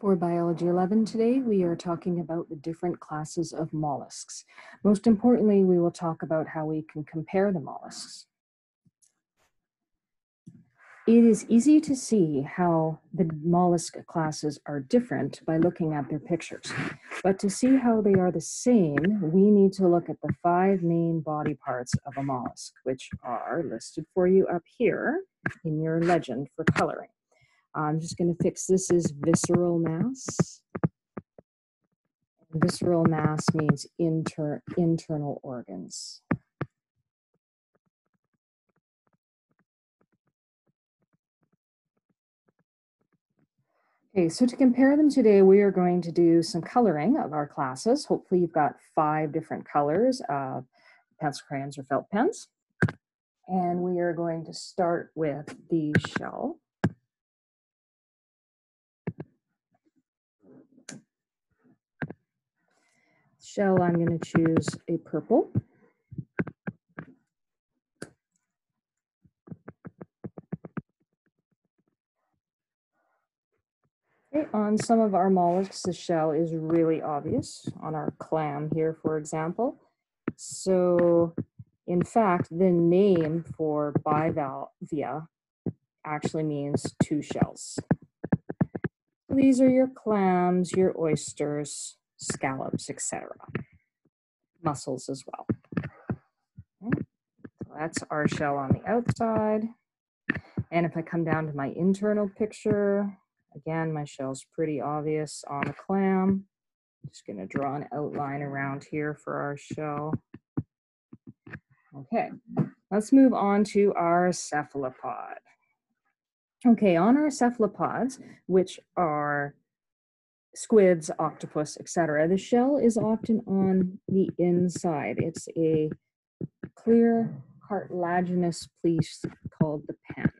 For Biology 11 today, we are talking about the different classes of mollusks. Most importantly, we will talk about how we can compare the mollusks. It is easy to see how the mollusk classes are different by looking at their pictures. But to see how they are the same, we need to look at the five main body parts of a mollusk, which are listed for you up here in your legend for coloring. I'm just going to fix this as visceral mass. Visceral mass means inter internal organs. Okay, so to compare them today, we are going to do some coloring of our classes. Hopefully you've got five different colors of pencil crayons or felt pens. And we are going to start with the shell. Shell, I'm going to choose a purple. Okay, on some of our mollusks, the shell is really obvious. On our clam here, for example. So, in fact, the name for bivalvia actually means two shells. These are your clams, your oysters, scallops, etc. Mussels as well. Okay. So that's our shell on the outside. And if I come down to my internal picture, again, my shell's pretty obvious on the clam. Just gonna draw an outline around here for our shell. Okay, let's move on to our cephalopod. Okay, on our cephalopods, which are squids, octopus, etc. The shell is often on the inside. It's a clear cartilaginous piece called the pen.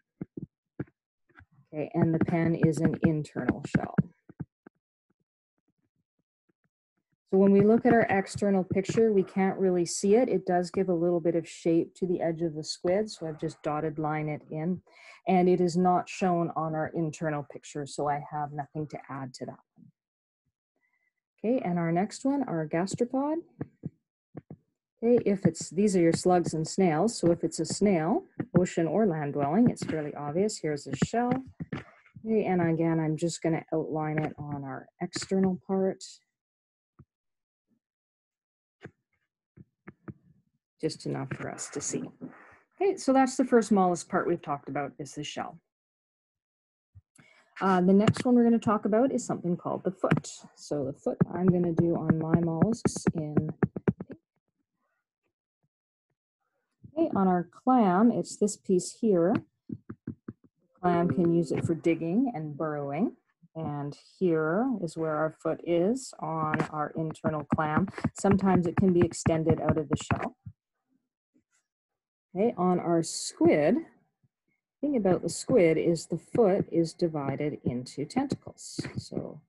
Okay, and the pen is an internal shell. So when we look at our external picture, we can't really see it. It does give a little bit of shape to the edge of the squid, so I've just dotted line it in. And it is not shown on our internal picture, so I have nothing to add to that. Okay, and our next one, our gastropod. Okay, if it's, these are your slugs and snails. So if it's a snail, ocean or land dwelling, it's fairly obvious. Here's a shell. Okay, and again, I'm just gonna outline it on our external part. Just enough for us to see. Okay, so that's the first mollusk part we've talked about is the shell. Uh, the next one we're going to talk about is something called the foot. So the foot I'm going to do on my mollusks in Okay, on our clam, it's this piece here. The clam can use it for digging and burrowing. And here is where our foot is on our internal clam. Sometimes it can be extended out of the shell. Okay, on our squid, thing about the squid is the foot is divided into tentacles. So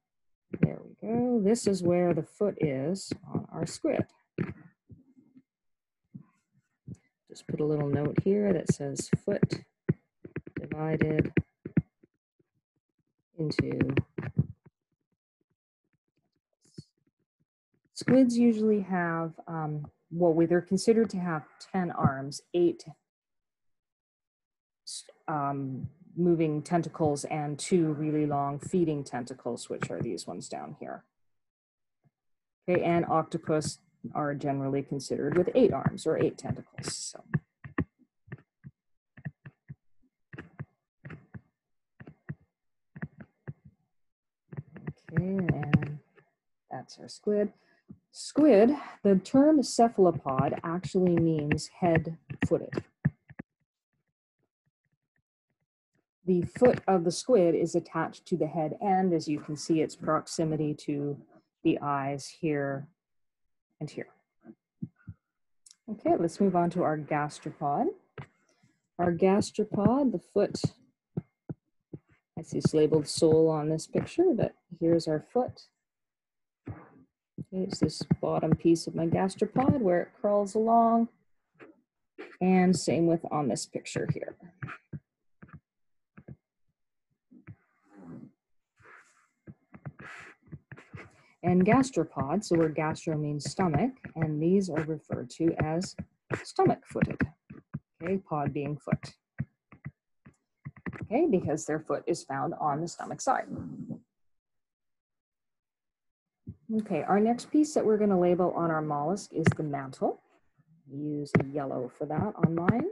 there we go. This is where the foot is on our squid. Just put a little note here that says foot divided into Squids usually have, um, well, they're considered to have 10 arms, eight um, moving tentacles and two really long feeding tentacles, which are these ones down here. Okay, and octopus are generally considered with eight arms or eight tentacles. So. Okay, and that's our squid. Squid, the term cephalopod actually means head-footed. The foot of the squid is attached to the head and as you can see its proximity to the eyes here and here. Okay, let's move on to our gastropod. Our gastropod, the foot, I see it's labeled sole on this picture, but here's our foot. Okay, it's this bottom piece of my gastropod where it crawls along. And same with on this picture here. And gastropods, so where gastro means stomach, and these are referred to as stomach-footed. Okay, pod being foot. Okay, because their foot is found on the stomach side. Okay, our next piece that we're going to label on our mollusk is the mantle. Use yellow for that on mine.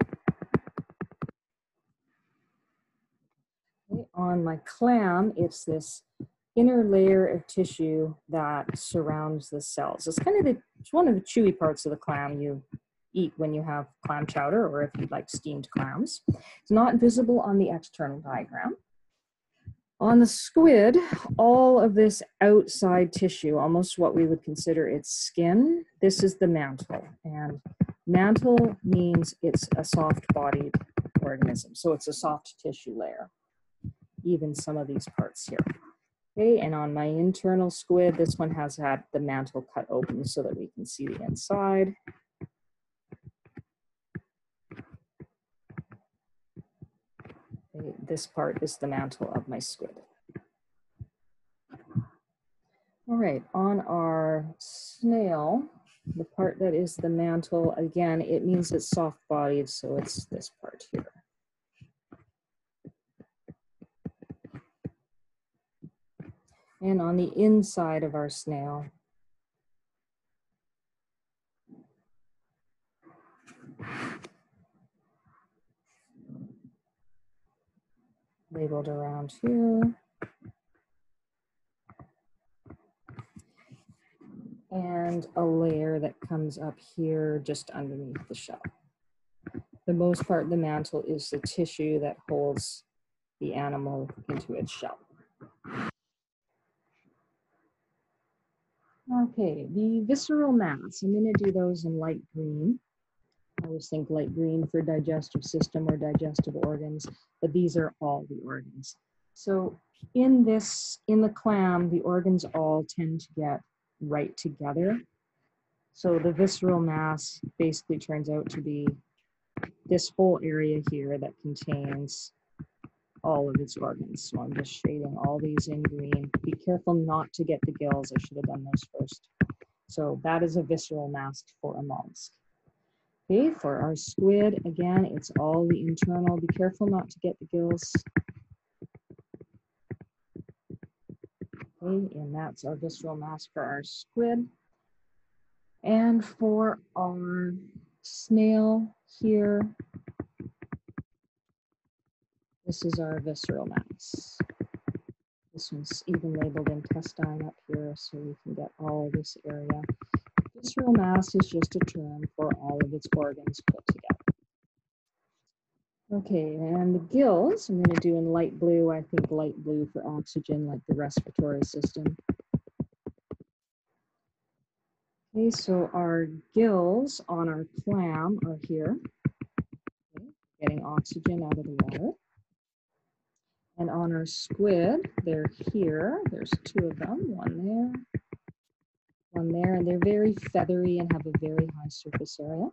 Okay, on my clam, it's this inner layer of tissue that surrounds the cells. It's kind of the, it's one of the chewy parts of the clam you eat when you have clam chowder or if you'd like steamed clams. It's not visible on the external diagram. On the squid, all of this outside tissue, almost what we would consider its skin, this is the mantle. And mantle means it's a soft-bodied organism. So it's a soft tissue layer, even some of these parts here. Okay, and on my internal squid, this one has had the mantle cut open so that we can see the inside. Okay, this part is the mantle of my squid. All right, on our snail, the part that is the mantle, again, it means it's soft-bodied, so it's this part here. And on the inside of our snail. Labeled around here. And a layer that comes up here just underneath the shell. The most part, the mantle is the tissue that holds the animal into its shell. Okay, the visceral mass, I'm gonna do those in light green. I always think light green for digestive system or digestive organs, but these are all the organs. So in this, in the clam, the organs all tend to get right together. So the visceral mass basically turns out to be this whole area here that contains all of its organs. So I'm just shading all these in green. Be careful not to get the gills. I should have done those first. So that is a visceral mass for a mollusk. Okay, for our squid, again, it's all the internal. Be careful not to get the gills. Okay, and that's our visceral mass for our squid. And for our snail here, this is our visceral mass. This one's even labeled intestine up here, so we can get all of this area. Visceral mass is just a term for all of its organs put together. Okay, and the gills, I'm going to do in light blue, I think light blue for oxygen, like the respiratory system. Okay, so our gills on our clam are here, okay, getting oxygen out of the water. And on our squid, they're here. There's two of them, one there, one there, and they're very feathery and have a very high surface area.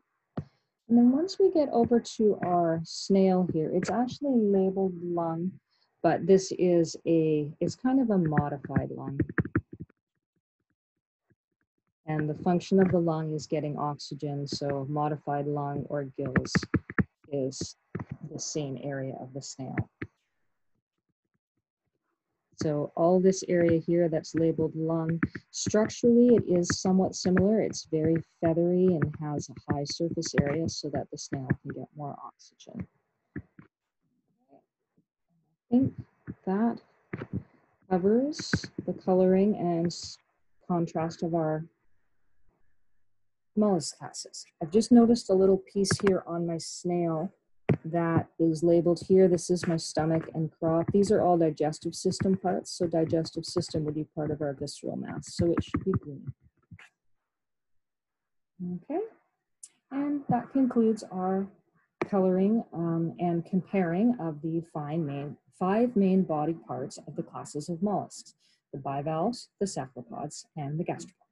And then once we get over to our snail here, it's actually labeled lung, but this is a, it's kind of a modified lung. And the function of the lung is getting oxygen, so modified lung or gills is the same area of the snail. So all this area here that's labeled lung, structurally it is somewhat similar. It's very feathery and has a high surface area so that the snail can get more oxygen. I think that covers the coloring and contrast of our mollusk classes. I've just noticed a little piece here on my snail that is labeled here. This is my stomach and crop. These are all digestive system parts. So digestive system would be part of our visceral mass. So it should be green. Okay. And that concludes our coloring um, and comparing of the main, five main body parts of the classes of mollusks, the bivalves, the cephalopods, and the gastropods.